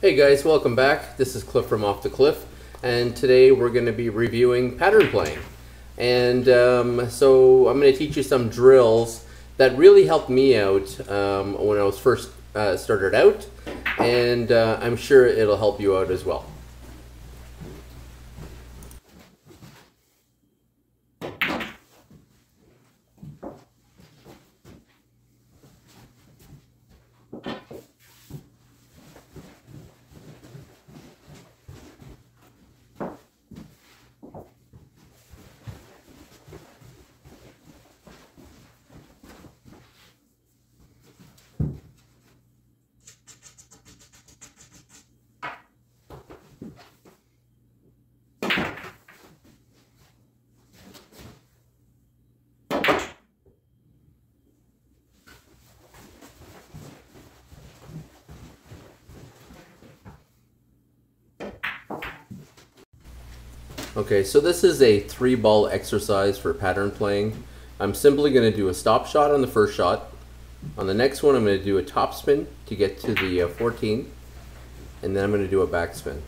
Hey guys, welcome back. This is Cliff from Off the Cliff, and today we're going to be reviewing pattern playing. And um, so I'm going to teach you some drills that really helped me out um, when I was first uh, started out, and uh, I'm sure it'll help you out as well. Okay, so this is a three ball exercise for pattern playing. I'm simply going to do a stop shot on the first shot. On the next one, I'm going to do a top spin to get to the uh, 14, and then I'm going to do a backspin.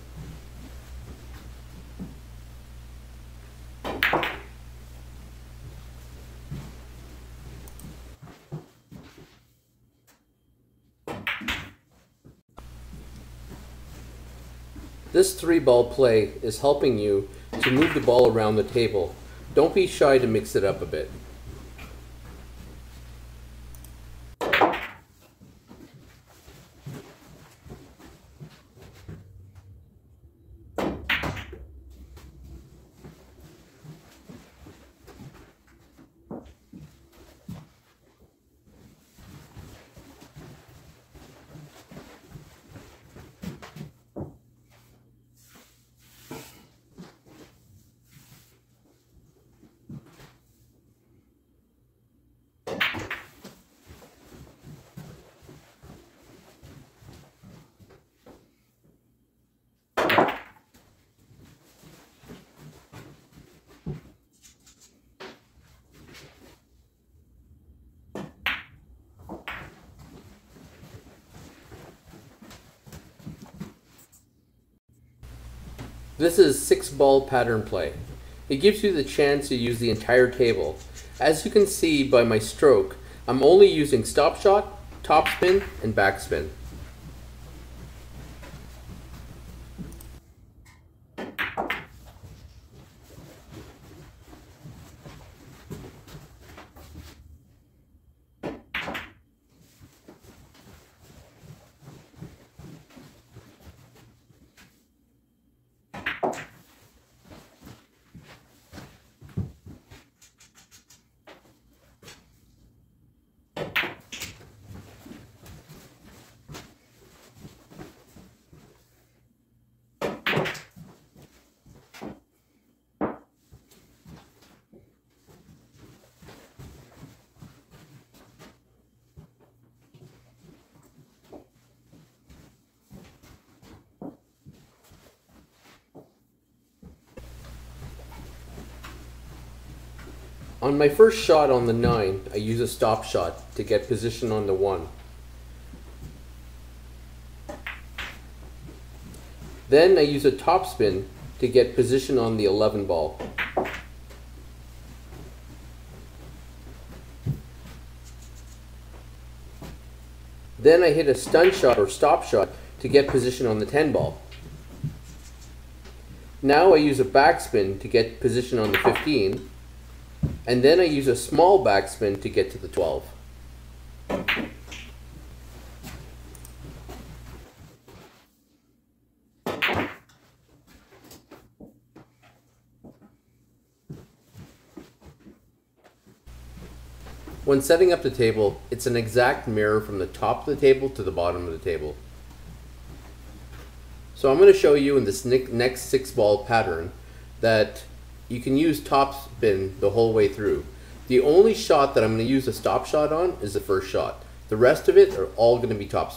This three ball play is helping you to move the ball around the table. Don't be shy to mix it up a bit. This is six ball pattern play. It gives you the chance to use the entire table. As you can see by my stroke, I'm only using stop shot, top spin, and backspin. On my first shot on the 9, I use a stop shot to get position on the 1. Then I use a top spin to get position on the 11 ball. Then I hit a stun shot or stop shot to get position on the 10 ball. Now I use a backspin to get position on the 15 and then I use a small backspin to get to the 12. When setting up the table, it's an exact mirror from the top of the table to the bottom of the table. So I'm going to show you in this next six ball pattern that you can use top spin the whole way through. The only shot that I'm going to use a stop shot on is the first shot. The rest of it are all going to be top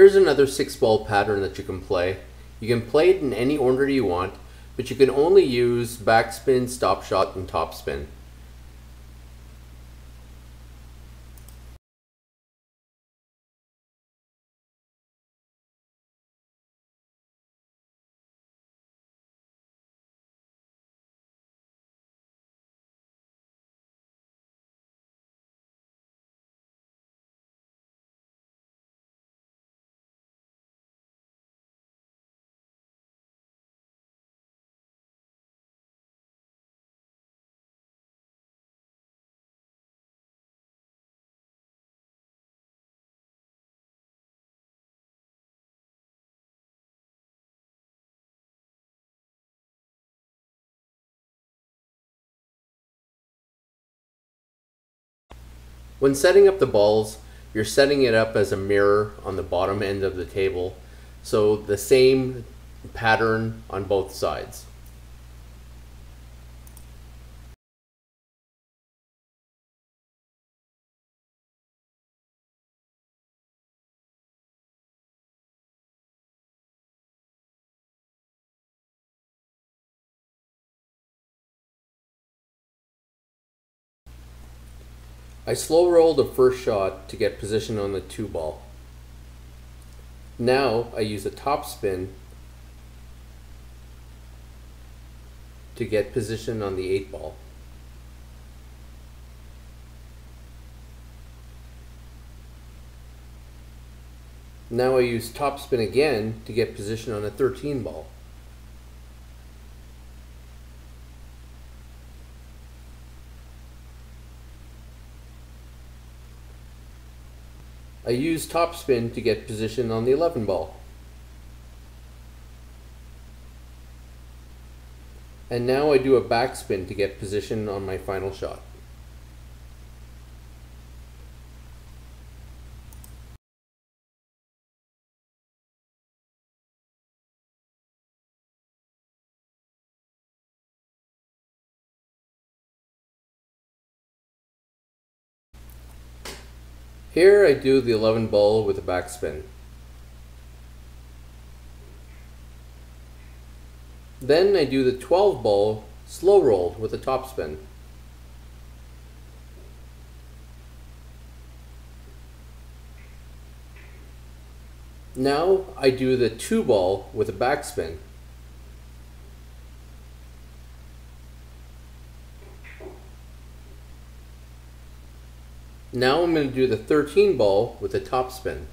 Here's another six ball pattern that you can play. You can play it in any order you want, but you can only use backspin, stop shot, and topspin. When setting up the balls, you're setting it up as a mirror on the bottom end of the table, so the same pattern on both sides. I slow roll the first shot to get position on the two ball. Now I use a top spin to get position on the eight ball. Now I use top spin again to get position on a 13 ball. I use topspin to get position on the 11 ball. And now I do a backspin to get position on my final shot. Here I do the 11 ball with a backspin. Then I do the 12 ball slow rolled with a topspin. Now I do the 2 ball with a backspin. Now I'm going to do the 13 ball with a top spin.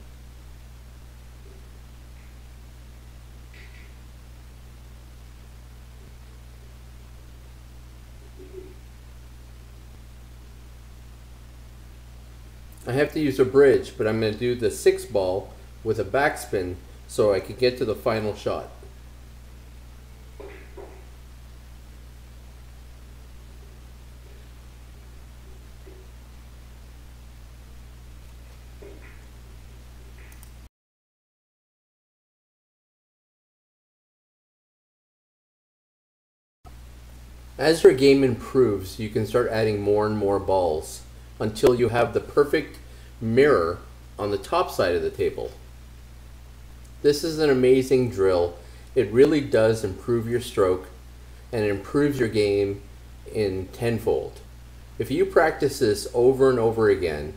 I have to use a bridge, but I'm going to do the 6 ball with a backspin so I can get to the final shot. As your game improves, you can start adding more and more balls until you have the perfect mirror on the top side of the table. This is an amazing drill. It really does improve your stroke and it improves your game in tenfold. If you practice this over and over again,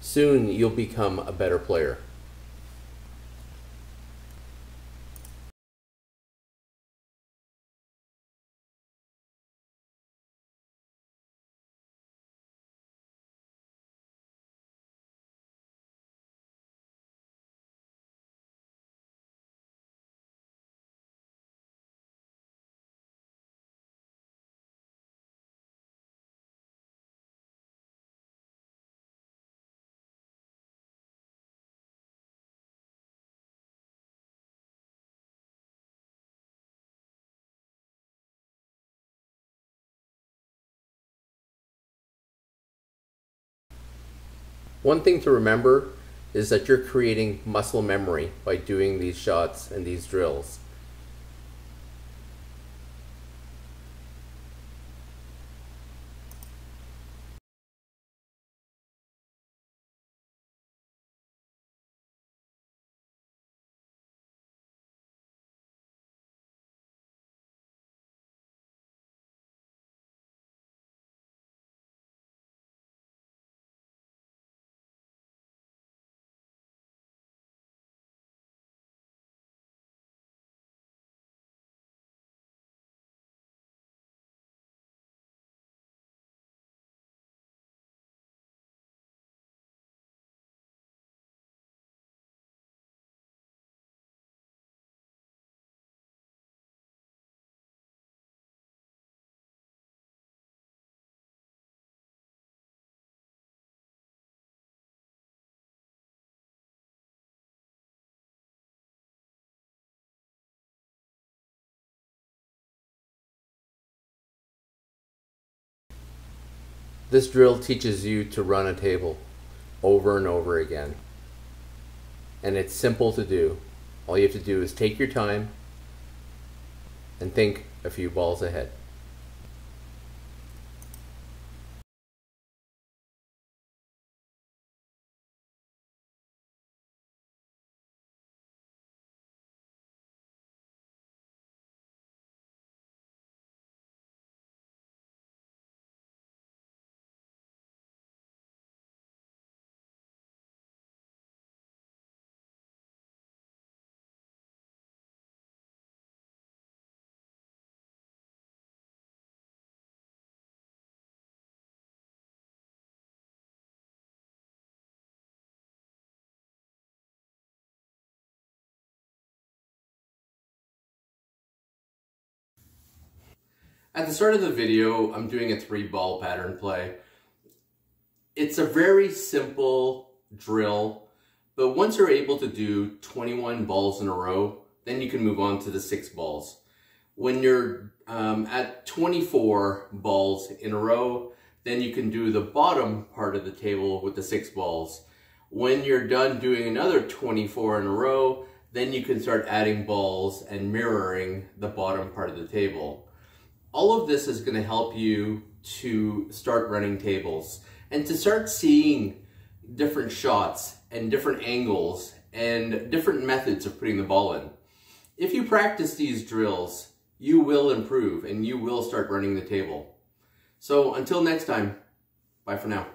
soon you'll become a better player. One thing to remember is that you're creating muscle memory by doing these shots and these drills. This drill teaches you to run a table over and over again. And it's simple to do. All you have to do is take your time and think a few balls ahead. At the start of the video, I'm doing a three ball pattern play. It's a very simple drill, but once you're able to do 21 balls in a row, then you can move on to the six balls. When you're um, at 24 balls in a row, then you can do the bottom part of the table with the six balls. When you're done doing another 24 in a row, then you can start adding balls and mirroring the bottom part of the table. All of this is going to help you to start running tables and to start seeing different shots and different angles and different methods of putting the ball in. If you practice these drills, you will improve and you will start running the table. So until next time, bye for now.